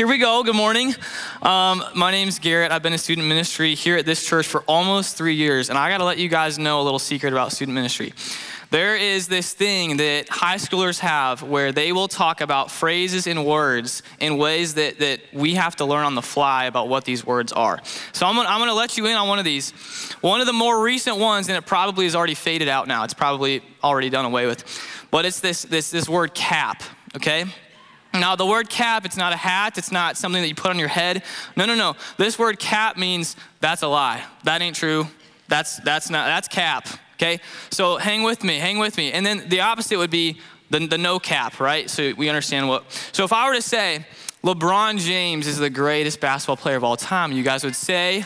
here we go. Good morning. Um, my name's Garrett. I've been in student ministry here at this church for almost three years, and I got to let you guys know a little secret about student ministry. There is this thing that high schoolers have where they will talk about phrases and words in ways that, that we have to learn on the fly about what these words are. So I'm gonna, I'm gonna let you in on one of these. One of the more recent ones, and it probably is already faded out now, it's probably already done away with, but it's this, this, this word cap, okay? Now, the word cap, it's not a hat, it's not something that you put on your head. No, no, no. This word cap means that's a lie. That ain't true. That's, that's not, that's cap okay? So hang with me, hang with me. And then the opposite would be the, the no cap, right? So we understand what. So if I were to say, LeBron James is the greatest basketball player of all time, you guys would say,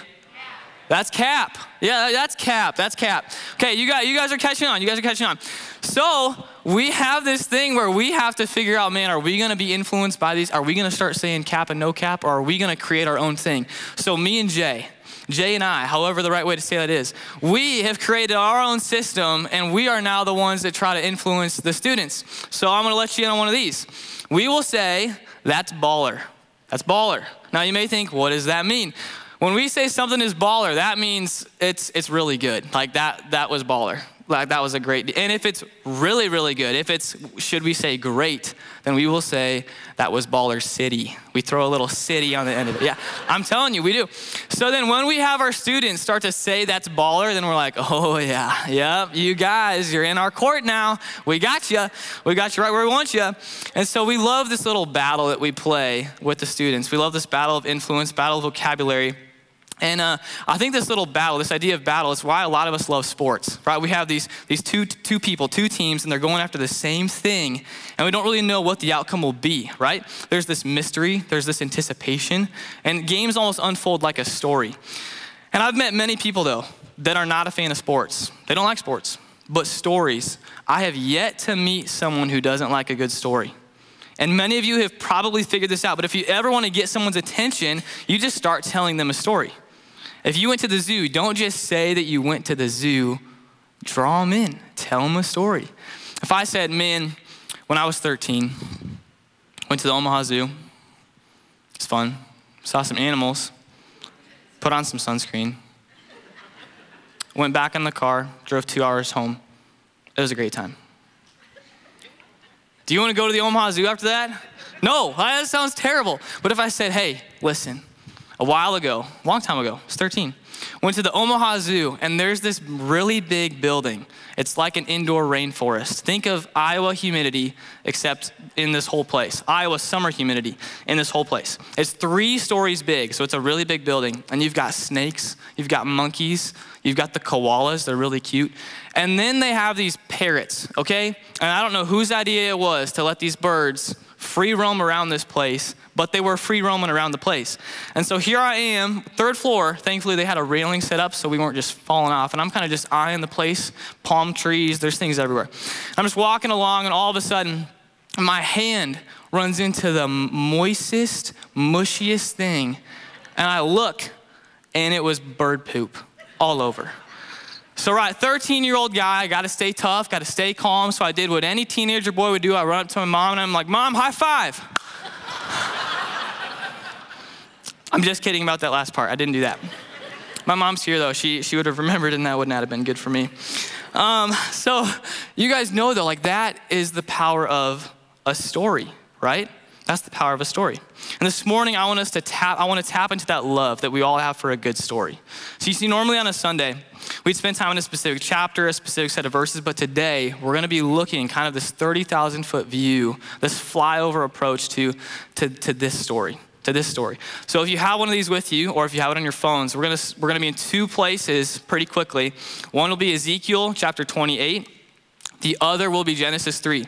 that's cap. Yeah, that's cap. That's cap. Okay, you guys, you guys are catching on. You guys are catching on. So we have this thing where we have to figure out, man, are we going to be influenced by these? Are we going to start saying cap and no cap, or are we going to create our own thing? So me and Jay, Jay and I, however the right way to say that is, we have created our own system and we are now the ones that try to influence the students. So I'm gonna let you in on one of these. We will say, that's baller. That's baller. Now you may think, what does that mean? When we say something is baller, that means it's, it's really good. Like that, that was baller. Like that was a great, and if it's really, really good, if it's, should we say great, then we will say that was Baller City. We throw a little city on the end of it. Yeah, I'm telling you, we do. So then when we have our students start to say that's baller, then we're like, oh yeah, yep, you guys, you're in our court now. We got you. We got you right where we want you. And so we love this little battle that we play with the students. We love this battle of influence, battle of vocabulary. And uh, I think this little battle, this idea of battle, is why a lot of us love sports, right? We have these, these two, two people, two teams, and they're going after the same thing, and we don't really know what the outcome will be, right? There's this mystery, there's this anticipation, and games almost unfold like a story. And I've met many people, though, that are not a fan of sports. They don't like sports, but stories. I have yet to meet someone who doesn't like a good story. And many of you have probably figured this out, but if you ever want to get someone's attention, you just start telling them a story. If you went to the zoo, don't just say that you went to the zoo, draw them in, tell them a story. If I said, man, when I was 13, went to the Omaha Zoo, it's fun, saw some animals, put on some sunscreen, went back in the car, drove two hours home. It was a great time. Do you want to go to the Omaha Zoo after that? No, that sounds terrible. But if I said, hey, listen, a while ago, a long time ago, I was 13. Went to the Omaha Zoo, and there's this really big building. It's like an indoor rainforest. Think of Iowa humidity, except in this whole place. Iowa summer humidity in this whole place. It's three stories big, so it's a really big building. And you've got snakes, you've got monkeys, you've got the koalas, they're really cute. And then they have these parrots, okay? And I don't know whose idea it was to let these birds free roam around this place, but they were free roaming around the place. And so here I am, third floor. Thankfully, they had a railing set up so we weren't just falling off. And I'm kind of just eyeing the place, palm trees, there's things everywhere. I'm just walking along, and all of a sudden, my hand runs into the moistest, mushiest thing. And I look, and it was bird poop all over. So, right, 13 year old guy, got to stay tough, got to stay calm. So, I did what any teenager boy would do. I run up to my mom and I'm like, Mom, high five. I'm just kidding about that last part. I didn't do that. My mom's here though. She, she would have remembered and that would not have been good for me. Um, so, you guys know though, like that is the power of a story, right? That's the power of a story. And this morning, I want us to tap, I want to tap into that love that we all have for a good story. So you see, normally on a Sunday, we'd spend time in a specific chapter, a specific set of verses, but today we're going to be looking kind of this 30,000 foot view, this flyover approach to, to, to this story to this story. So if you have one of these with you, or if you have it on your phones, we're gonna, we're gonna be in two places pretty quickly. One will be Ezekiel chapter 28, the other will be Genesis 3.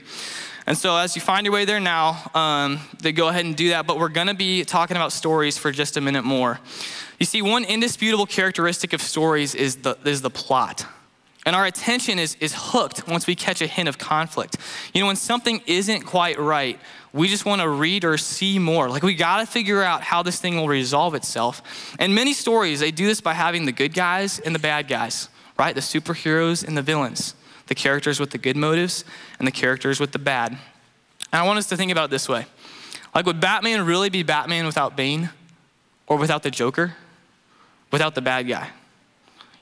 And so, as you find your way there now, um, they go ahead and do that. But we're going to be talking about stories for just a minute more. You see, one indisputable characteristic of stories is the, is the plot. And our attention is, is hooked once we catch a hint of conflict. You know, when something isn't quite right, we just want to read or see more. Like, we got to figure out how this thing will resolve itself. And many stories, they do this by having the good guys and the bad guys, right? The superheroes and the villains the characters with the good motives and the characters with the bad. And I want us to think about this way. Like, would Batman really be Batman without Bane or without the Joker? Without the bad guy?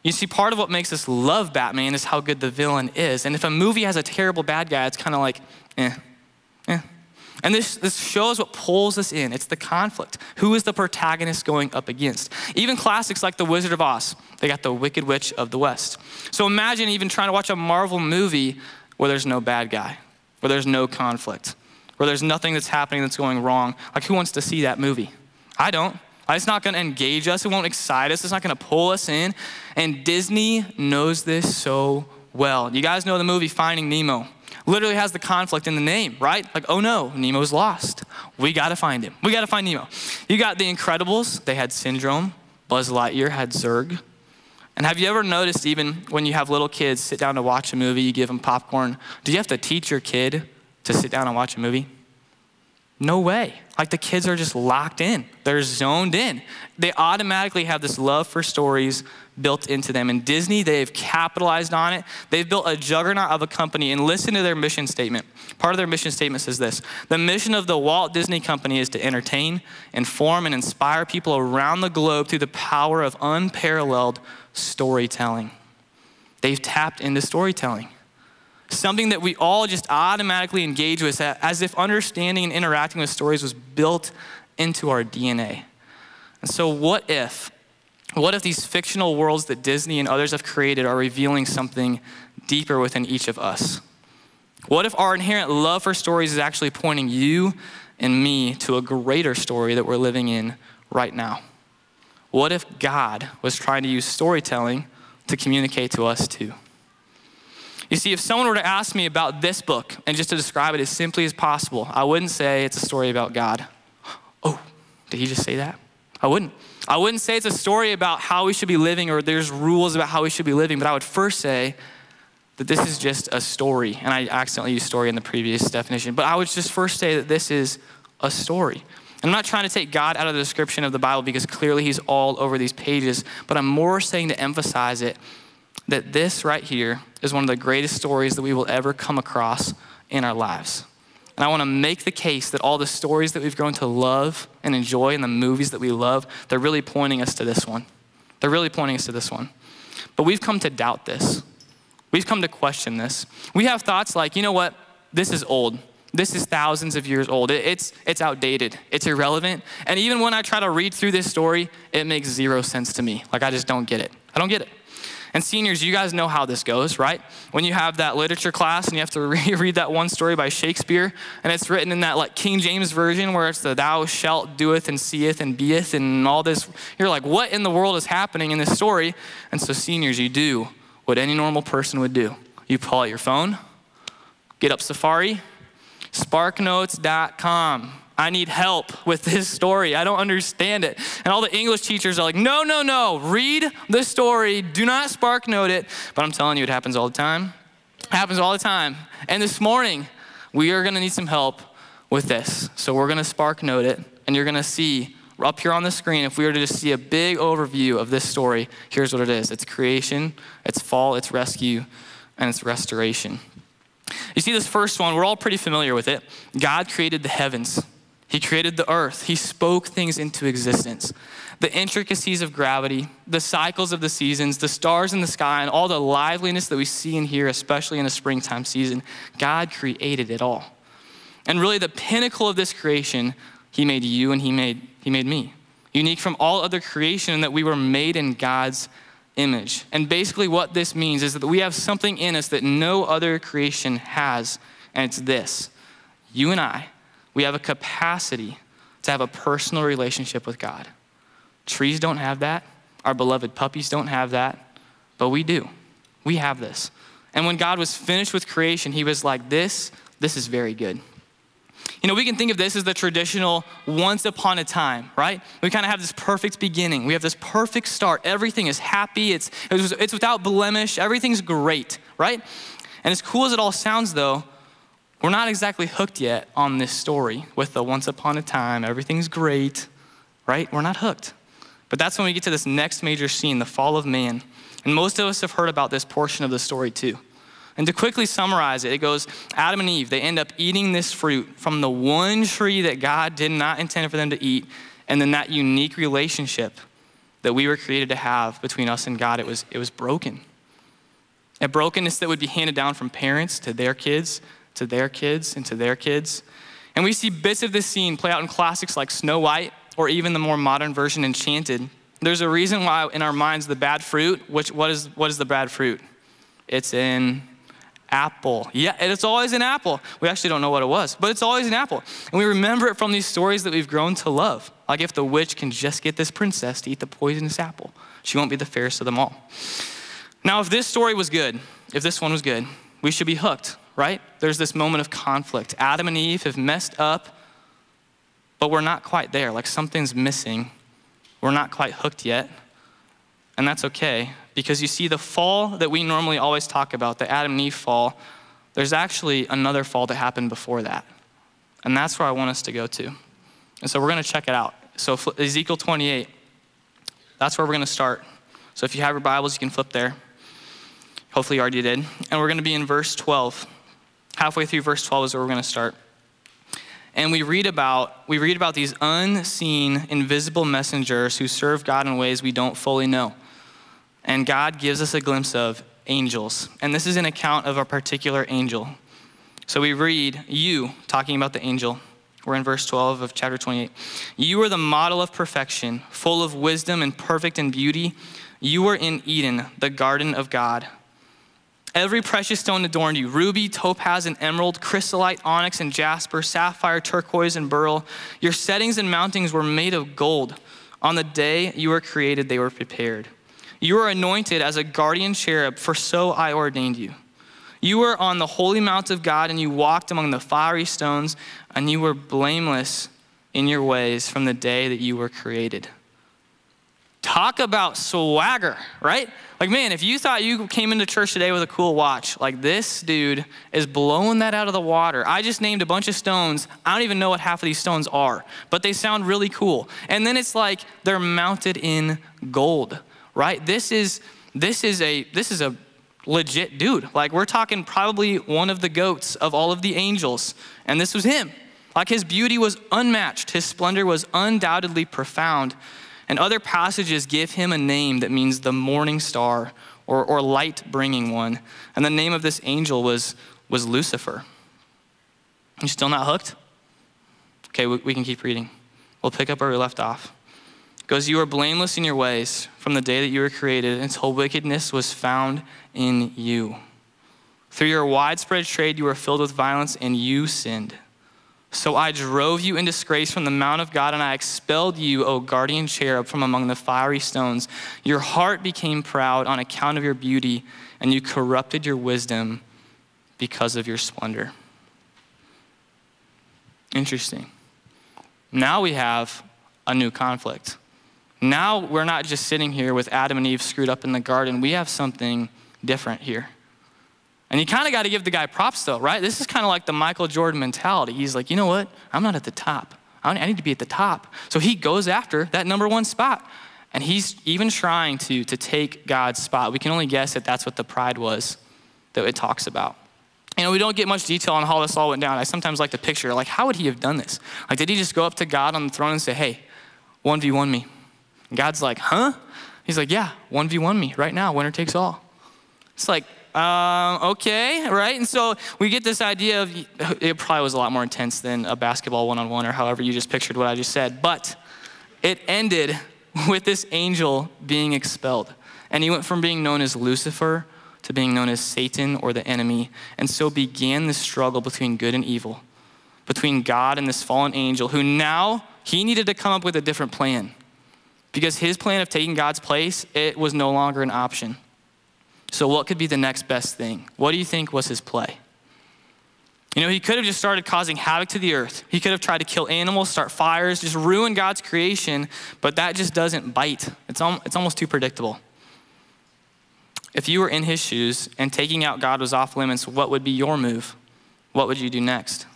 You see, part of what makes us love Batman is how good the villain is. And if a movie has a terrible bad guy, it's kind of like, eh. And this, this shows what pulls us in. It's the conflict. Who is the protagonist going up against? Even classics like The Wizard of Oz, they got the Wicked Witch of the West. So imagine even trying to watch a Marvel movie where there's no bad guy, where there's no conflict, where there's nothing that's happening that's going wrong. Like, who wants to see that movie? I don't. It's not going to engage us. It won't excite us. It's not going to pull us in. And Disney knows this so well. You guys know the movie Finding Nemo. Literally has the conflict in the name, right? Like, oh no, Nemo's lost. We got to find him. We got to find Nemo. You got The Incredibles. They had Syndrome. Buzz Lightyear had Zurg. And have you ever noticed, even when you have little kids sit down to watch a movie, you give them popcorn, do you have to teach your kid to sit down and watch a movie? No way. Like the kids are just locked in, they're zoned in. They automatically have this love for stories built into them. And Disney, they've capitalized on it. They've built a juggernaut of a company. And listen to their mission statement. Part of their mission statement says this The mission of the Walt Disney Company is to entertain, inform, and inspire people around the globe through the power of unparalleled storytelling. They've tapped into storytelling something that we all just automatically engage with as if understanding and interacting with stories was built into our DNA. And so, what if? What if these fictional worlds that Disney and others have created are revealing something deeper within each of us? What if our inherent love for stories is actually pointing you and me to a greater story that we're living in right now? What if God was trying to use storytelling to communicate to us too? You see, if someone were to ask me about this book and just to describe it as simply as possible, I wouldn't say it's a story about God. Oh, did he just say that? I wouldn't. I wouldn't say it's a story about how we should be living or there's rules about how we should be living, but I would first say that this is just a story. And I accidentally used story in the previous definition, but I would just first say that this is a story. I'm not trying to take God out of the description of the Bible because clearly he's all over these pages, but I'm more saying to emphasize it that this right here is one of the greatest stories that we will ever come across in our lives. And I want to make the case that all the stories that we've grown to love and enjoy and the movies that we love, they're really pointing us to this one. They're really pointing us to this one. But we've come to doubt this. We've come to question this. We have thoughts like, you know what? This is old. This is thousands of years old. It's, it's outdated. It's irrelevant. And even when I try to read through this story, it makes zero sense to me. Like, I just don't get it. I don't get it. And seniors, you guys know how this goes, right? When you have that literature class and you have to read that one story by Shakespeare, and it's written in that like King James version where it's the thou shalt doeth and seeth and beeth and all this. You're like, what in the world is happening in this story? And so, seniors, you do what any normal person would do. You pull out your phone, get up Safari, sparknotes.com I need help with this story. I don't understand it. And all the English teachers are like, no, no, no, read the story. Do not spark note it. But I'm telling you, it happens all the time. It happens all the time. And this morning, we are going to need some help with this. So we're going to spark note it, and you're going to see up here on the screen, if we were to just see a big overview of this story, here's what it is it's creation, it's fall, it's rescue, and it's restoration. You see, this first one, we're all pretty familiar with it. God created the heavens. He created the earth. He spoke things into existence. The intricacies of gravity, the cycles of the seasons, the stars in the sky, and all the liveliness that we see and hear, especially in a springtime season, God created it all. And really, the pinnacle of this creation, He made you and He made, he made me. Unique from all other creation, that we were made in God's image. And basically, what this means is that we have something in us that no other creation has, and it's this you and I we have a capacity to have a personal relationship with God. Trees don't have that. Our beloved puppies don't have that, but we do. We have this. And when God was finished with creation, he was like, This, this is very good. You know, we can think of this as the traditional once upon a time, right? We kind of have this perfect beginning. We have this perfect start. Everything is happy, it's, it's without blemish, everything's great, right? And as cool as it all sounds, though, we're not exactly hooked yet on this story with the once upon a time, everything's great, right? We're not hooked. But that's when we get to this next major scene, the fall of man. And most of us have heard about this portion of the story too. And to quickly summarize it, it goes Adam and Eve, they end up eating this fruit from the one tree that God did not intend for them to eat. And then that unique relationship that we were created to have between us and God, it was, it was broken. A brokenness that would be handed down from parents to their kids, to their kids, and to their kids. And we see bits of this scene play out in classics like Snow White or even the more modern version, Enchanted. There's a reason why in our minds the bad fruit, which what is what is the bad fruit? It's in apple. Yeah, it's always an apple. We actually don't know what it was, but it's always an apple. And we remember it from these stories that we've grown to love. Like if the witch can just get this princess to eat the poisonous apple, she won't be the fairest of them all. Now, if this story was good, if this one was good, we should be hooked, right? There's this moment of conflict. Adam and Eve have messed up, but we're not quite there. Like something's missing. We're not quite hooked yet. And that's okay because you see, the fall that we normally always talk about, the Adam and Eve fall, there's actually another fall that happened before that. And that's where I want us to go to. And so we're going to check it out. So, Ezekiel 28, that's where we're going to start. So, if you have your Bibles, you can flip there. Hopefully, you already did. And we're going to be in verse 12. Halfway through verse 12 is where we're going to start. And we read about we read about these unseen, invisible messengers who serve God in ways we don't fully know. And God gives us a glimpse of angels. And this is an account of a particular angel. So we read, You, talking about the angel. We're in verse 12 of chapter 28. You are the model of perfection, full of wisdom and perfect in beauty. You were in Eden, the garden of God. Every precious stone adorned you ruby, topaz, and emerald, chrysolite, onyx, and jasper, sapphire, turquoise, and beryl. Your settings and mountings were made of gold. On the day you were created, they were prepared. You are anointed as a guardian cherub, for so I ordained you. You were on the holy mount of God, and you walked among the fiery stones, and you were blameless in your ways from the day that you were created. Talk about swagger, right? Like, man, if you thought you came into church today with a cool watch, like this dude is blowing that out of the water. I just named a bunch of stones. I don't even know what half of these stones are, but they sound really cool. And then it's like they're mounted in gold right? This is this is a this is a legit dude. Like we're talking probably one of the goats of all of the angels, and this was him. Like his beauty was unmatched, his splendor was undoubtedly profound. And other passages give him a name that means the morning star or, or light bringing one. And the name of this angel was, was Lucifer. You still not hooked? Okay, we, we can keep reading. We'll pick up where we left off goes, You are blameless in your ways from the day that you were created until wickedness was found in you. Through your widespread trade, you were filled with violence and you sinned. So I drove you in disgrace from the mount of God, and I expelled you, O guardian cherub, from among the fiery stones. Your heart became proud on account of your beauty, and you corrupted your wisdom because of your splendor. Interesting. Now we have a new conflict. Now we're not just sitting here with Adam and Eve screwed up in the garden. We have something different here. And you kind of got to give the guy props though, right? This is kind of like the Michael Jordan mentality. He's like, you know what? I'm not at the top. I need to be at the top. So he goes after that number one spot. And he's even trying to, to take God's spot. We can only guess that that's what the pride was that it talks about. You know, we don't get much detail on how this all went down. I sometimes like to picture, like, how would he have done this? Like, did he just go up to God on the throne and say, hey, 1v1 me? God's like, huh? He's like, yeah, 1v1 me right now, winner takes all. It's like, um, okay, right? And so we get this idea of it probably was a lot more intense than a basketball one on one or however you just pictured what I just said. But it ended with this angel being expelled. And he went from being known as Lucifer to being known as Satan or the enemy. And so began the struggle between good and evil, between God and this fallen angel who now he needed to come up with a different plan because his plan of taking God's place, it was no longer an option. So, what could be the next best thing? What do you think was his play? You know, he could have just started causing havoc to the earth. He could have tried to kill animals, start fires, just ruin God's creation, but that just doesn't bite. It's, al- it's almost too predictable. If you were in his shoes and taking out God was off limits, what would be your move? What would you do next?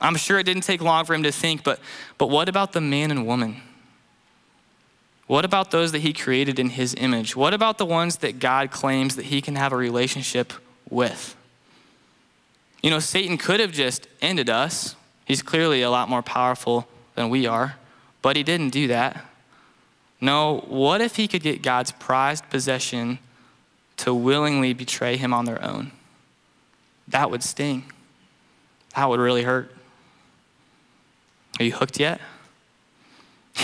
I'm sure it didn't take long for him to think, but, but what about the man and woman? What about those that he created in his image? What about the ones that God claims that he can have a relationship with. You know, Satan could have just ended us. He's clearly a lot more powerful than we are, but he didn't do that. No, what if he could get God's prized possession to willingly betray him on their own? That would sting. That would really hurt. Are you hooked yet?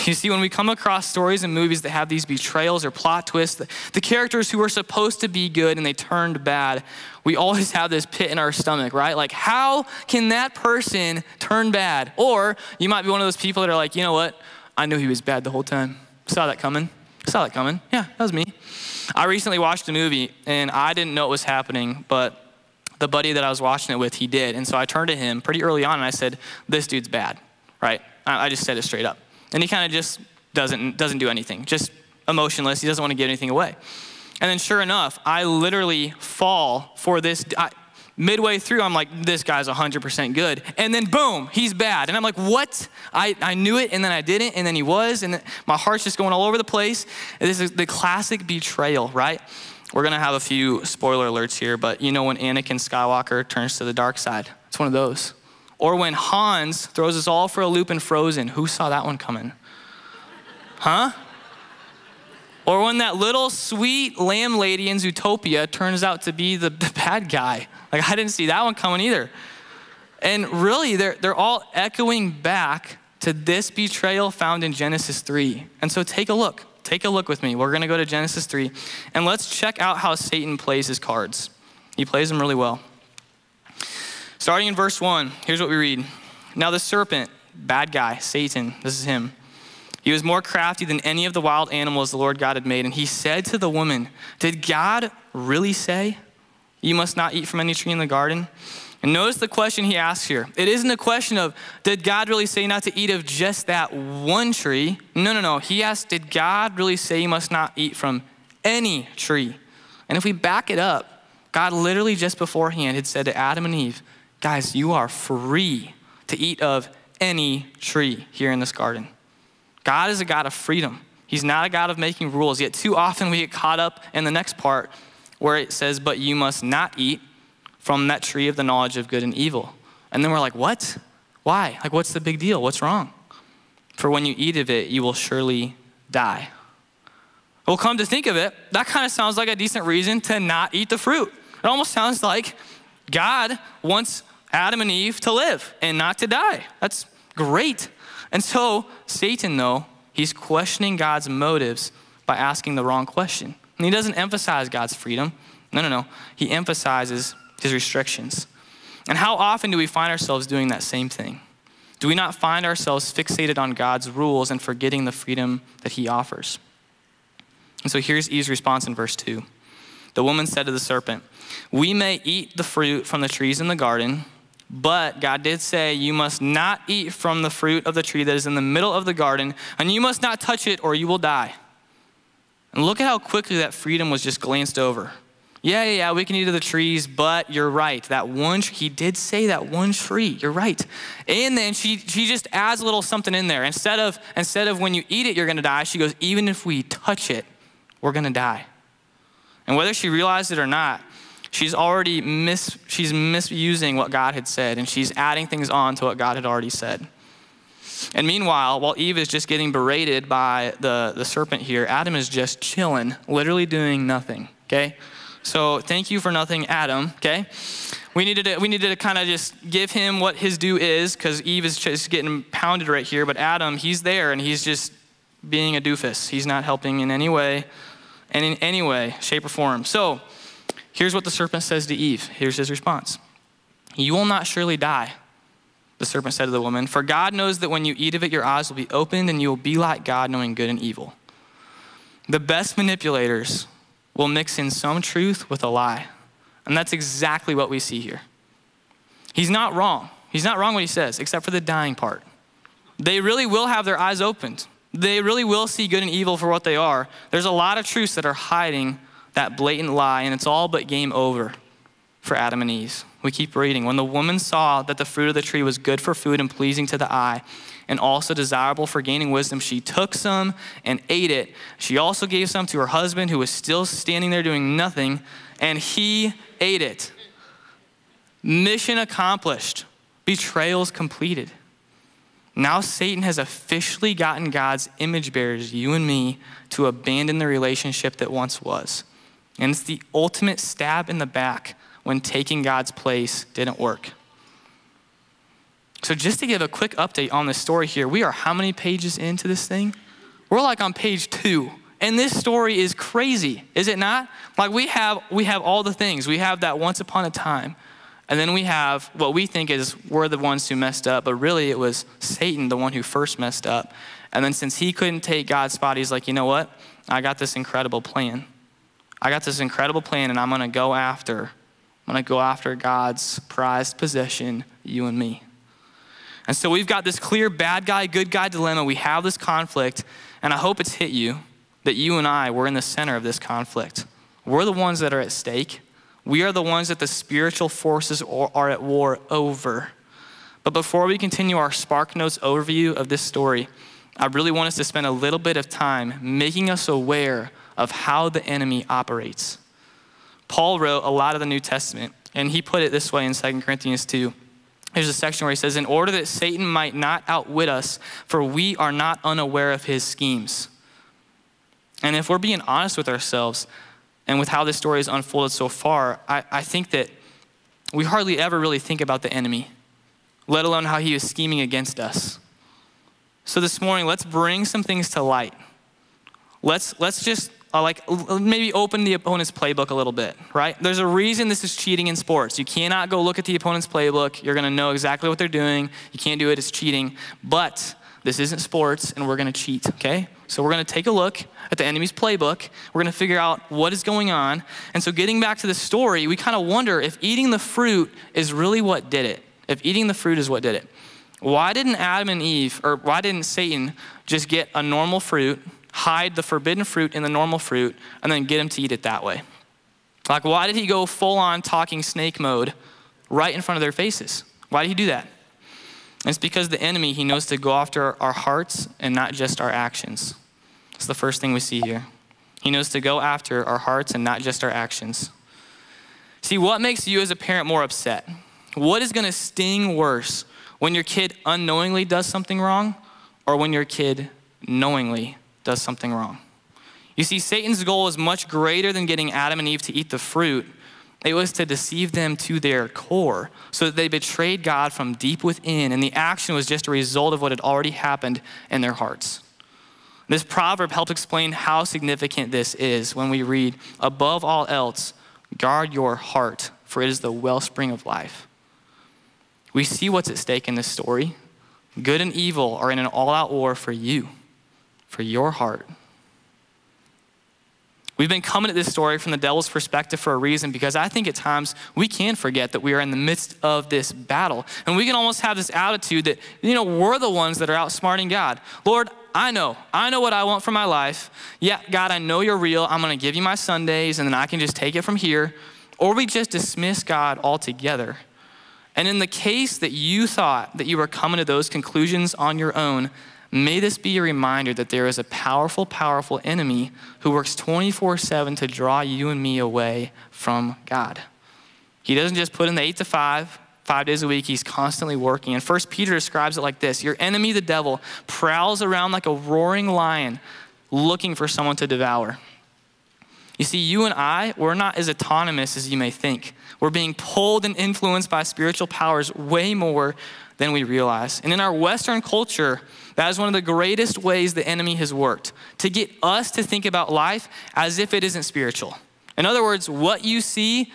You see, when we come across stories and movies that have these betrayals or plot twists, the, the, characters who were supposed to be good and they turned bad, we always have this pit in our stomach, right? Like, how can that person turn bad? Or you might be one of those people that are like, you know what? I knew he was bad the whole time. Saw that coming. Saw that coming. Yeah, that was me. I recently watched a movie and I didn't know it was happening, but the buddy that I was watching it with, he did. And so I turned to him pretty early on and I said, This dude's bad, right? I just said it straight up. And he kind of just doesn't, doesn't do anything, just emotionless. He doesn't want to give anything away. And then, sure enough, I literally fall for this. I, midway through, I'm like, this guy's 100% good. And then, boom, he's bad. And I'm like, what? I, I knew it, and then I didn't, and then he was, and my heart's just going all over the place. This is the classic betrayal, right? We're going to have a few spoiler alerts here, but you know when Anakin Skywalker turns to the dark side? It's one of those. Or when Hans throws us all for a loop in Frozen. Who saw that one coming? Huh? Or when that little sweet lamb lady in Zootopia turns out to be the, the bad guy. Like, I didn't see that one coming either. And really, they're, they're all echoing back to this betrayal found in Genesis 3. And so take a look. Take a look with me. We're going to go to Genesis 3, and let's check out how Satan plays his cards. He plays them really well. Starting in verse 1, here's what we read. Now the serpent, bad guy, Satan, this is him. He was more crafty than any of the wild animals the Lord God had made. And he said to the woman, Did God really say, You must not eat from any tree in the garden? And notice the question he asks here. It isn't a question of, Did God really say not to eat of just that one tree? No, no, no. He asked, Did God really say you must not eat from any tree? And if we back it up, God literally just beforehand had said to Adam and Eve, Guys, you are free to eat of any tree here in this garden. God is a God of freedom. He's not a God of making rules. Yet, too often we get caught up in the next part where it says, But you must not eat from that tree of the knowledge of good and evil. And then we're like, What? Why? Like, what's the big deal? What's wrong? For when you eat of it, you will surely die. Well, come to think of it, that kind of sounds like a decent reason to not eat the fruit. It almost sounds like God wants Adam and Eve to live and not to die. That's great. And so, Satan, though, he's questioning God's motives by asking the wrong question. And he doesn't emphasize God's freedom. No, no, no. He emphasizes his restrictions. And how often do we find ourselves doing that same thing? Do we not find ourselves fixated on God's rules and forgetting the freedom that he offers? And so here's Eve's response in verse 2. The woman said to the serpent, We may eat the fruit from the trees in the garden. But God did say, You must not eat from the fruit of the tree that is in the middle of the garden, and you must not touch it, or you will die. And look at how quickly that freedom was just glanced over. Yeah, yeah, yeah, we can eat of the trees, but you're right. That one, he did say that one tree. You're right. And then she, she just adds a little something in there. Instead of, instead of when you eat it, you're going to die, she goes, even if we touch it, we're going to die. And whether she realized it or not, she's already mis, she's misusing what God had said, and she's adding things on to what God had already said. And meanwhile, while Eve is just getting berated by the, the serpent here, Adam is just chilling, literally doing nothing, okay? So thank you for nothing, Adam, okay? We needed to, we needed to kind of just give him what his due is because Eve is just getting pounded right here. But Adam, he's there and he's just being a doofus. He's not helping in any way, and in any way, shape, or form. So Here's what the serpent says to Eve. Here's his response You will not surely die, the serpent said to the woman, for God knows that when you eat of it, your eyes will be opened and you will be like God, knowing good and evil. The best manipulators will mix in some truth with a lie. And that's exactly what we see here. He's not wrong. He's not wrong what he says, except for the dying part. They really will have their eyes opened. They really will see good and evil for what they are. There's a lot of truths that are hiding that blatant lie, and it's all but game over for Adam and Eve. We keep reading. When the woman saw that the fruit of the tree was good for food and pleasing to the eye, and also desirable for gaining wisdom, she took some and ate it. She also gave some to her husband, who was still standing there doing nothing, and he ate it. Mission accomplished. Betrayals completed. Now Satan has officially gotten God's image bearers, you and me, to abandon the relationship that once was. And it's the ultimate stab in the back when taking God's place didn't work. So, just to give a quick update on this story here, we are how many pages into this thing? We're like on page two. And this story is crazy, is it not? Like we have we have all the things. We have that once upon a time. And then we have what we think is we're the ones who messed up, but really it was Satan, the one who first messed up. And then since he couldn't take God's spot, he's like, you know what? I got this incredible plan. I got this incredible plan, and I'm gonna go after, I'm gonna go after God's prized possession, you and me. And so we've got this clear bad guy, good guy dilemma. We have this conflict, and I hope it's hit you that you and I, we're in the center of this conflict. We're the ones that are at stake. We are the ones that the spiritual forces are at war over. But before we continue our Spark Notes overview of this story, I really want us to spend a little bit of time making us aware of how the enemy operates. Paul wrote a lot of the New Testament, and he put it this way in 2 Corinthians 2. There's a section where he says, In order that Satan might not outwit us, for we are not unaware of his schemes. And if we're being honest with ourselves, and with how this story has unfolded so far, I, I think that we hardly ever really think about the enemy, let alone how he is scheming against us. So this morning, let's bring some things to light. Let's, let's just uh, like maybe open the opponent's playbook a little bit, right? There's a reason this is cheating in sports. You cannot go look at the opponent's playbook. You're going to know exactly what they're doing. You can't do it. It's cheating. But this isn't sports, and we're going to cheat, okay? So we're going to take a look at the enemy's playbook. We're going to figure out what is going on. And so, getting back to the story, we kind of wonder if eating the fruit is really what did it. If eating the fruit is what did it. Why didn't Adam and Eve, or why didn't Satan just get a normal fruit, hide the forbidden fruit in the normal fruit, and then get him to eat it that way? Like, why did he go full on talking snake mode right in front of their faces? Why did he do that? it's because the enemy, he knows to go after our hearts and not just our actions. It's the first thing we see here. He knows to go after our hearts and not just our actions. See, what makes you as a parent more upset? What is going to sting worse when your kid unknowingly does something wrong or when your kid knowingly does something wrong? You see, Satan's goal is much greater than getting Adam and Eve to eat the fruit. It was to deceive them to their core so that they betrayed God from deep within, and the action was just a result of what had already happened in their hearts. This proverb helps explain how significant this is when we read, Above all else, guard your heart, for it is the wellspring of life. We see what's at stake in this story. Good and evil are in an all out war for you, for your heart. We've been coming at this story from the devil's perspective for a reason because I think at times we can forget that we are in the midst of this battle. And we can almost have this attitude that, you know, we're the ones that are outsmarting God. Lord, I know. I know what I want for my life. Yeah, God, I know you're real. I'm going to give you my Sundays and then I can just take it from here. Or we just dismiss God altogether. And in the case that you thought that you were coming to those conclusions on your own, May this be a reminder that there is a powerful, powerful enemy who works 24 7 to draw you and me away from God. He doesn't just put in the eight to five, five days a week, he's constantly working. And First Peter describes it like this Your enemy, the devil, prowls around like a roaring lion looking for someone to devour. You see, you and I, we're not as autonomous as you may think. We're being pulled and influenced by spiritual powers way more than we realize. And in our Western culture, that is one of the greatest ways the enemy has worked to get us to think about life as if it isn't spiritual. In other words, what you see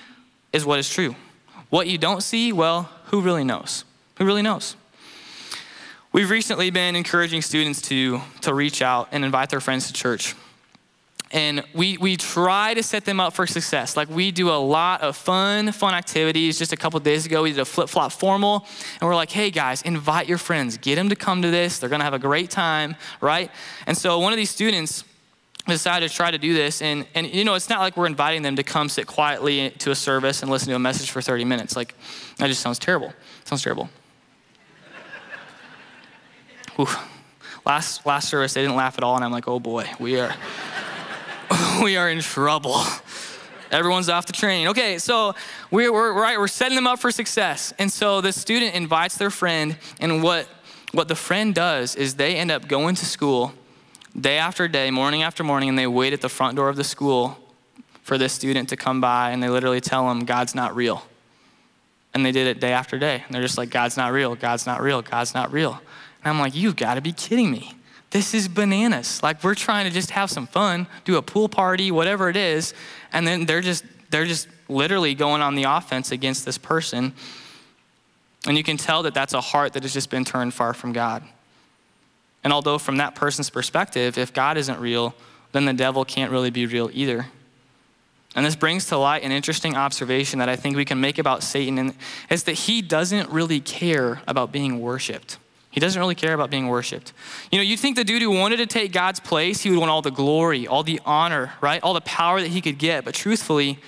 is what is true. What you don't see, well, who really knows? Who really knows? We've recently been encouraging students to, to reach out and invite their friends to church. And we, we try to set them up for success. Like we do a lot of fun, fun activities. Just a couple days ago, we did a flip flop formal. And we're like, hey guys, invite your friends, get them to come to this. They're gonna have a great time, right? And so one of these students, decided to try to do this and, and you know it's not like we're inviting them to come sit quietly to a service and listen to a message for 30 minutes like that just sounds terrible sounds terrible last last service they didn't laugh at all and i'm like oh boy we are we are in trouble. Everyone's off the train. Okay, so we're, we're right, we're setting them up for success. And so the student invites their friend, and what what the friend does is they end up going to school day after day, morning after morning, and they wait at the front door of the school for this student to come by, and they literally tell him, God's not real. And they did it day after day. And they're just like, God's not real, God's not real, God's not real. And I'm like, you've got to be kidding me. This is bananas. Like we're trying to just have some fun, do a pool party, whatever it is, and then they're just they're just literally going on the offense against this person. And you can tell that that's a heart that has just been turned far from God. And although from that person's perspective, if God isn't real, then the devil can't really be real either. And this brings to light an interesting observation that I think we can make about Satan, and is that he doesn't really care about being worshiped. He doesn't really care about being worshiped. You know, you'd think the dude who wanted to take God's place, he would want all the glory, all the honor, right? All the power that he could get. But truthfully,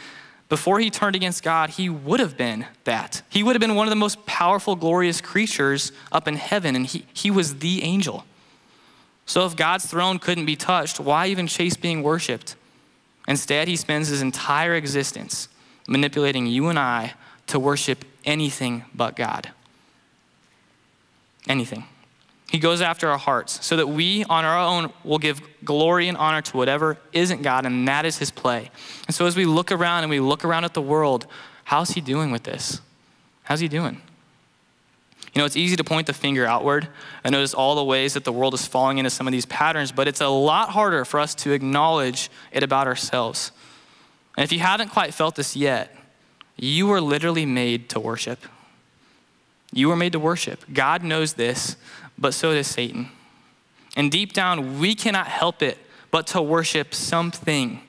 before he turned against God, he would have been that. He would have been one of the most powerful, glorious creatures up in heaven, and he, he was the angel. So if God's throne couldn't be touched, why even chase being worshiped? Instead, he spends his entire existence manipulating you and I to worship anything but God anything. He goes after our hearts so that we on our own will give glory and honor to whatever isn't God, and that is his play. And so as we look around and we look around at the world, how's he doing with this? How's he doing? You know, it's easy to point the finger outward and notice all the ways that the world is falling into some of these patterns, but it's a lot harder for us to acknowledge it about ourselves. And if you haven't quite felt this yet, you were literally made to worship. You were made to worship. God knows this, but so does Satan. And deep down, we cannot help it but to worship something.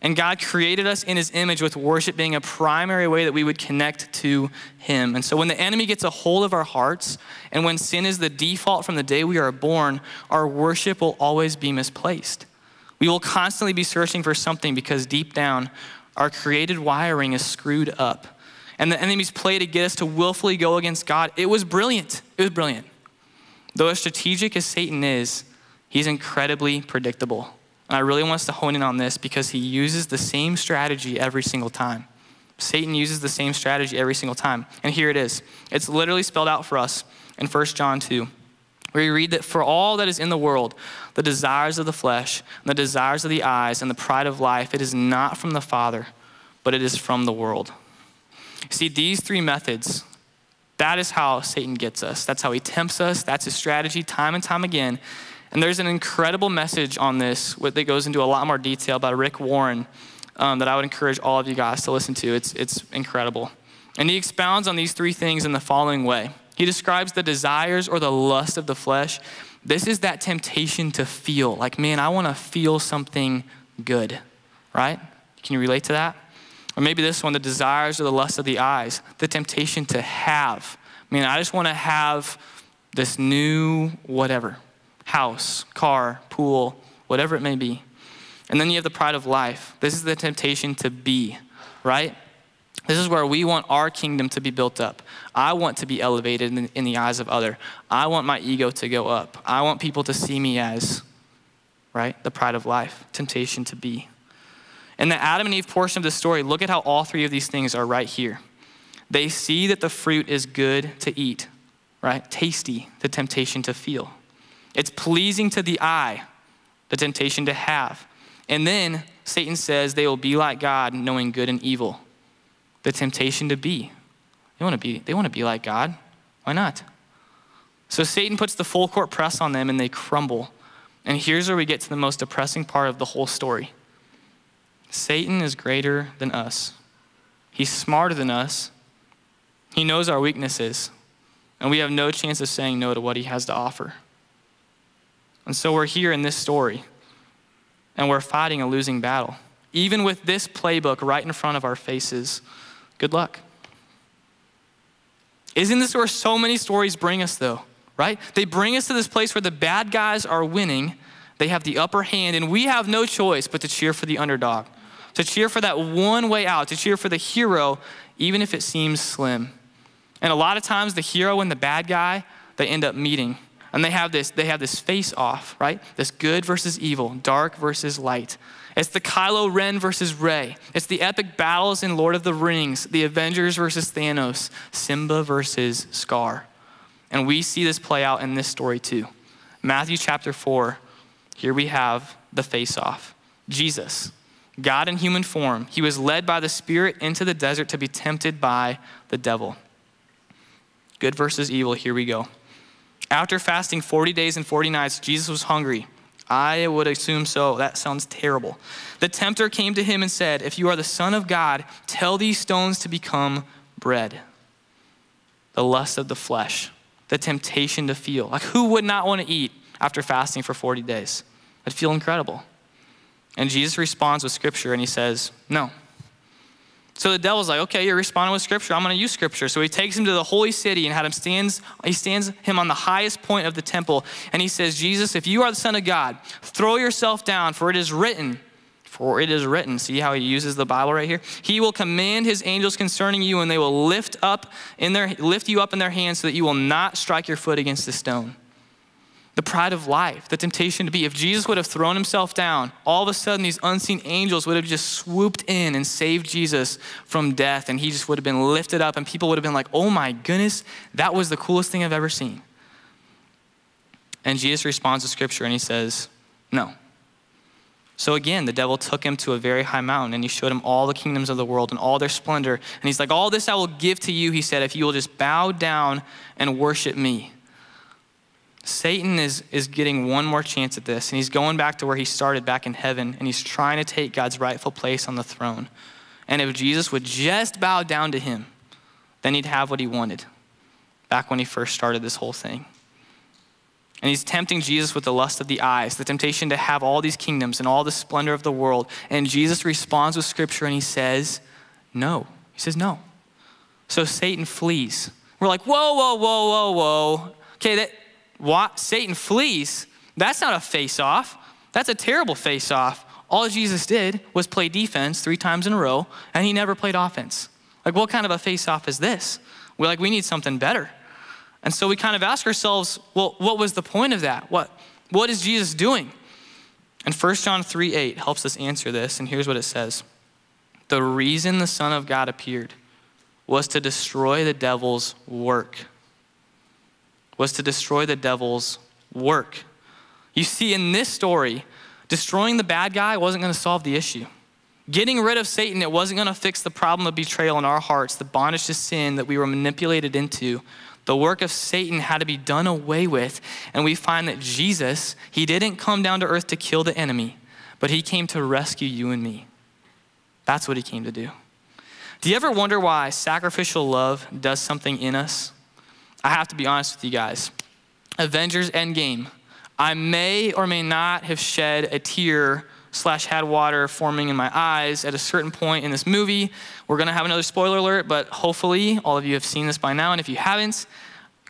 And God created us in his image with worship being a primary way that we would connect to him. And so when the enemy gets a hold of our hearts, and when sin is the default from the day we are born, our worship will always be misplaced. We will constantly be searching for something because deep down, our created wiring is screwed up and the enemy's play to get us to willfully go against God, it was brilliant. It was brilliant. Though as strategic as Satan is, he's incredibly predictable. And I really want us to hone in on this because he uses the same strategy every single time. Satan uses the same strategy every single time. And here it is. It's literally spelled out for us in 1 John 2, where we read that for all that is in the world, the desires of the flesh, the desires of the eyes, and the pride of life, it is not from the Father, but it is from the world. See, these three methods, that is how Satan gets us. That's how he tempts us. That's his strategy time and time again. And there's an incredible message on this that goes into a lot more detail by Rick Warren um, that I would encourage all of you guys to listen to. It's, it's incredible. And he expounds on these three things in the following way He describes the desires or the lust of the flesh. This is that temptation to feel like, man, I want to feel something good, right? Can you relate to that? Or maybe this one, the desires or the lust of the eyes, the temptation to have. I mean, I just want to have this new whatever house, car, pool, whatever it may be. And then you have the pride of life. This is the temptation to be, right? This is where we want our kingdom to be built up. I want to be elevated in, in the eyes of other. I want my ego to go up. I want people to see me as, right? The pride of life, temptation to be. In the Adam and Eve portion of the story, look at how all three of these things are right here. They see that the fruit is good to eat, right? Tasty, the temptation to feel. It's pleasing to the eye, the temptation to have. And then Satan says they will be like God, knowing good and evil, the temptation to be. They want to be, they want to be like God. Why not? So Satan puts the full court press on them and they crumble. And here's where we get to the most depressing part of the whole story. Satan is greater than us. He's smarter than us. He knows our weaknesses, and we have no chance of saying no to what he has to offer. And so we're here in this story, and we're fighting a losing battle. Even with this playbook right in front of our faces, good luck. Isn't this where so many stories bring us, though? Right? They bring us to this place where the bad guys are winning, they have the upper hand, and we have no choice but to cheer for the underdog to cheer for that one way out, to cheer for the hero, even if it seems slim. And a lot of times, the hero and the bad guy, they end up meeting, and they have this they have this face off, right? This good versus evil, dark versus light. It's the Kylo Ren versus Rey. It's the epic battles in Lord of the Rings, the Avengers versus Thanos, Simba versus Scar. And we see this play out in this story too. Matthew chapter 4, here we have the face off. Jesus, God in human form, he was led by the Spirit into the desert to be tempted by the devil. Good versus evil, here we go. After fasting 40 days and 40 nights, Jesus was hungry. I would assume so. That sounds terrible. The tempter came to him and said, If you are the Son of God, tell these stones to become bread. The lust of the flesh, the temptation to feel. Like, who would not want to eat after fasting for 40 days? I'd feel incredible. And Jesus responds with scripture and he says, No. So the devil's like, okay, you're responding with scripture. I'm going to use scripture. So he takes him to the holy city and had him stands, he stands him on the highest point of the temple. And he says, Jesus, if you are the son of God, throw yourself down for it is written, for it is written. See how he uses the Bible right here? He will command his angels concerning you and they will lift up in their, lift you up in their hands so that you will not strike your foot against the stone the pride of life, the temptation to be. If Jesus would have thrown himself down, all of a sudden these unseen angels would have just swooped in and saved Jesus from death, and he just would have been lifted up, and people would have been like, oh my goodness, that was the coolest thing I've ever seen. And Jesus responds to scripture and he says, no. So again, the devil took him to a very high mountain and he showed him all the kingdoms of the world and all their splendor. And he's like, All this I will give to you, he said, if you will just bow down and worship me. Satan is, is getting one more chance at this, and he's going back to where he started back in heaven, and he's trying to take God's rightful place on the throne. And if Jesus would just bow down to him, then he'd have what he wanted back when he first started this whole thing. And he's tempting Jesus with the lust of the eyes, the temptation to have all these kingdoms and all the splendor of the world. And Jesus responds with scripture and he says, No. He says, No. So Satan flees. We're like, Whoa, whoa, whoa, whoa, whoa. Okay, that, Satan flees, that's not a face off. That's a terrible face off. All Jesus did was play defense three times in a row, and he never played offense. Like, what kind of a face off is this? We're like, we need something better. And so we kind of ask ourselves, well, what was the point of that? What, what is Jesus doing? And 1 John 3 8 helps us answer this, and here's what it says The reason the Son of God appeared was to destroy the devil's work was to destroy the devil's work. You see, in this story, destroying the bad guy wasn't going to solve the issue. Getting rid of Satan, it wasn't going to fix the problem of betrayal in our hearts, the bondage to sin that we were manipulated into. The work of Satan had to be done away with. And we find that Jesus, he didn't come down to earth to kill the enemy, but he came to rescue you and me. That's what he came to do. Do you ever wonder why sacrificial love does something in us? I have to be honest with you guys. Avengers Endgame. I may or may not have shed a tear slash had water forming in my eyes at a certain point in this movie. We're gonna have another spoiler alert, but hopefully all of you have seen this by now. And if you haven't,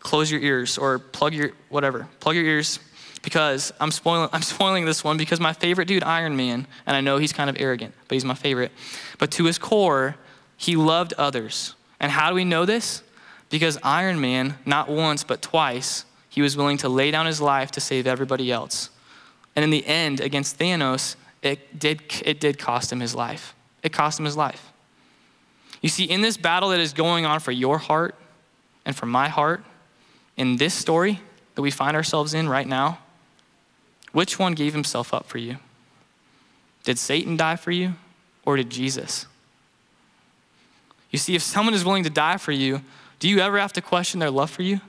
close your ears or plug your whatever, plug your ears because I'm spoiling, I'm spoiling this one because my favorite dude, Iron Man, and I know he's kind of arrogant, but he's my favorite. But to his core, he loved others. And how do we know this? Because Iron Man, not once, but twice, he was willing to lay down his life to save everybody else. And in the end, against Thanos, it did, it did cost him his life. It cost him his life. You see, in this battle that is going on for your heart and for my heart, in this story that we find ourselves in right now, which one gave himself up for you? Did Satan die for you or did Jesus? You see, if someone is willing to die for you, do you ever have to question their love for you?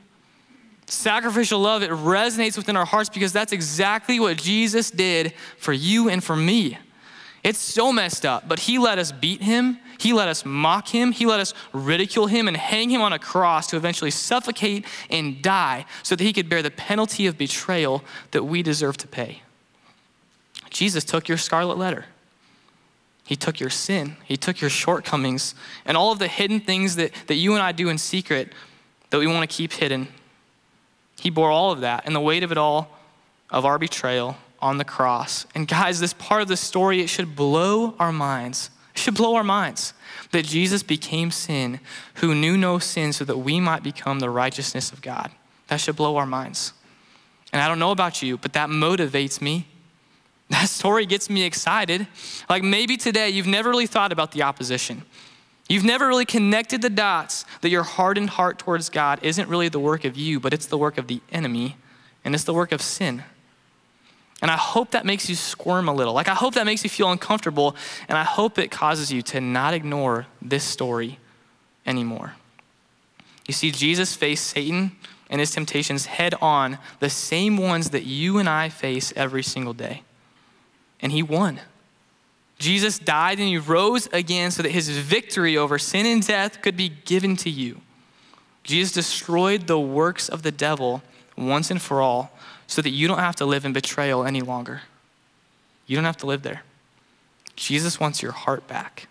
Sacrificial love, it resonates within our hearts because that's exactly what Jesus did for you and for me. It's so messed up, but He let us beat Him, He let us mock Him, He let us ridicule Him and hang Him on a cross to eventually suffocate and die so that He could bear the penalty of betrayal that we deserve to pay. Jesus took your scarlet letter. He took your sin, He took your shortcomings, and all of the hidden things that, that you and I do in secret that we want to keep hidden. He bore all of that and the weight of it all of our betrayal on the cross. And guys, this part of the story, it should blow our minds. It should blow our minds that Jesus became sin who knew no sin so that we might become the righteousness of God. That should blow our minds. And I don't know about you, but that motivates me. That story gets me excited. Like maybe today you've never really thought about the opposition. You've never really connected the dots that your hardened heart towards God isn't really the work of you, but it's the work of the enemy and it's the work of sin. And I hope that makes you squirm a little. Like, I hope that makes you feel uncomfortable, and I hope it causes you to not ignore this story anymore. You see, Jesus faced Satan and his temptations head on, the same ones that you and I face every single day. And he won. Jesus died and he rose again so that his victory over sin and death could be given to you. Jesus destroyed the works of the devil once and for all so that you don't have to live in betrayal any longer. You don't have to live there. Jesus wants your heart back.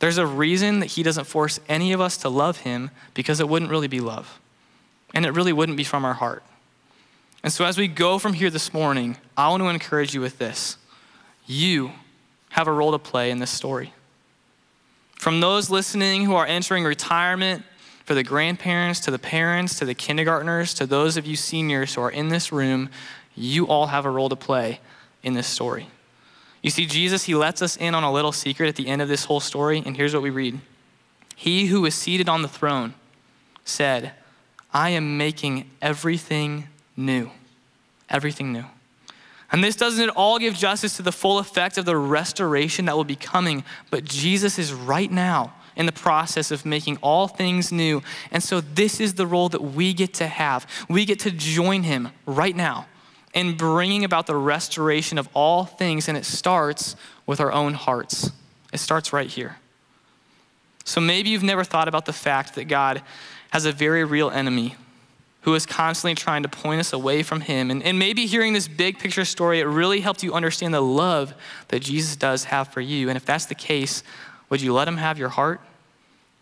There's a reason that he doesn't force any of us to love him because it wouldn't really be love. And it really wouldn't be from our heart. And so, as we go from here this morning, I want to encourage you with this. You have a role to play in this story. From those listening who are entering retirement, for the grandparents, to the parents, to the kindergartners, to those of you seniors who are in this room, you all have a role to play in this story. You see, Jesus, he lets us in on a little secret at the end of this whole story, and here's what we read He who is seated on the throne said, I am making everything new. Everything new. And this doesn't at all give justice to the full effect of the restoration that will be coming, but Jesus is right now in the process of making all things new. And so, this is the role that we get to have. We get to join him right now in bringing about the restoration of all things, and it starts with our own hearts. It starts right here. So, maybe you've never thought about the fact that God has a very real enemy who is constantly trying to point us away from him. And, and maybe hearing this big picture story, it really helped you understand the love that Jesus does have for you. And if that's the case, would you let him have your heart?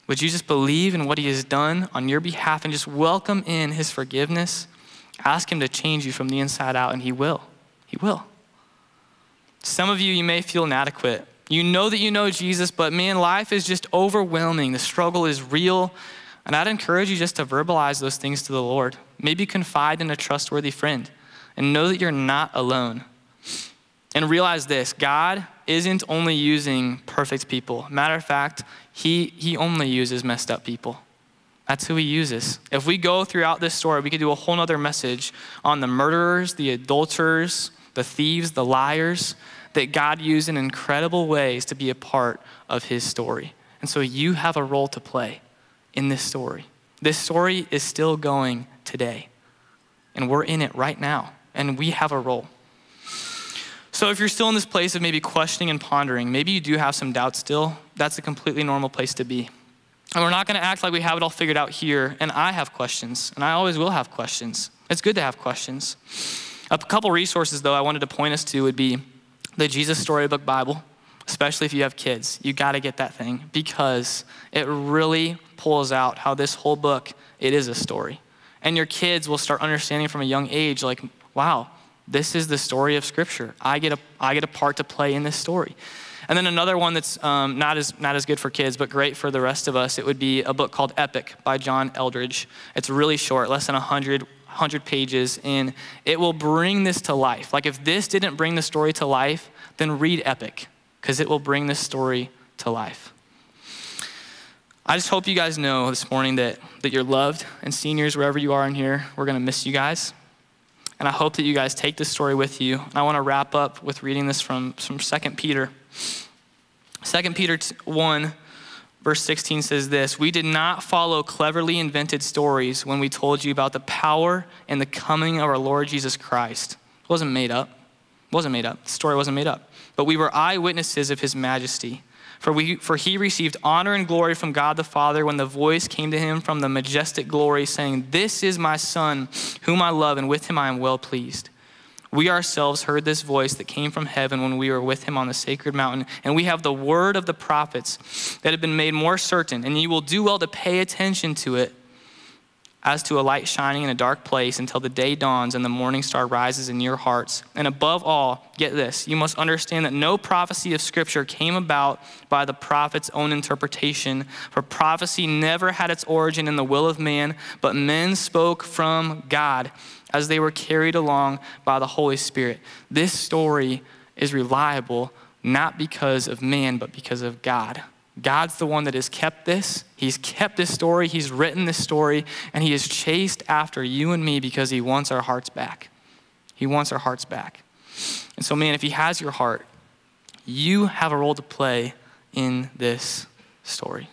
Would you just believe in what he has done on your behalf and just welcome in his forgiveness? Ask him to change you from the inside out, and he will. He will. Some of you, you may feel inadequate. You know that you know Jesus, but man, life is just overwhelming. The struggle is real. And I'd encourage you just to verbalize those things to the Lord. Maybe confide in a trustworthy friend and know that you're not alone. And realize this God isn't only using perfect people. Matter of fact, he, he only uses messed up people. That's who he uses. If we go throughout this story, we could do a whole other message on the murderers, the adulterers, the thieves, the liars, that God used in incredible ways to be a part of his story. And so you have a role to play in this story. This story is still going today, and we're in it right now, and we have a role. So if you're still in this place of maybe questioning and pondering, maybe you do have some doubts still, that's a completely normal place to be. And we're not going to act like we have it all figured out here. And I have questions, and I always will have questions. It's good to have questions. A couple resources, though, I wanted to point us to would be the Jesus Storybook Bible, especially if you have kids. You got to get that thing because it really pulls out how this whole book it is a story. And your kids will start understanding from a young age, like, wow, this is the story of Scripture. I get a, I get a part to play in this story. And then another one that's um, not, as, not as good for kids, but great for the rest of us, it would be a book called Epic by John Eldredge. It's really short, less than 100, 100 pages, and it will bring this to life. Like if this didn't bring the story to life, then read Epic, because it will bring this story to life. I just hope you guys know this morning that, that you're loved, and seniors, wherever you are in here, we're going to miss you guys. And I hope that you guys take this story with you. And I want to wrap up with reading this from, from 2 Peter. 2 Peter 1, verse 16 says this We did not follow cleverly invented stories when we told you about the power and the coming of our Lord Jesus Christ. It wasn't made up. It wasn't made up. The story wasn't made up. But we were eyewitnesses of his majesty. For, we, for he received honor and glory from God the Father when the voice came to him from the majestic glory, saying, This is my Son, whom I love, and with him I am well pleased. We ourselves heard this voice that came from heaven when we were with him on the sacred mountain, and we have the word of the prophets that have been made more certain, and you will do well to pay attention to it as to a light shining in a dark place until the day dawns and the morning star rises in your hearts. And above all, get this you must understand that no prophecy of Scripture came about by the prophet's own interpretation, for prophecy never had its origin in the will of man, but men spoke from God as they were carried along by the Holy Spirit. This story is reliable not because of man, but because of God. God's the one that has kept this. He's kept this story. He's written this story, and He has chased after you and me because He wants our hearts back. He wants our hearts back. And so, man, if He has your heart, you have a role to play in this story.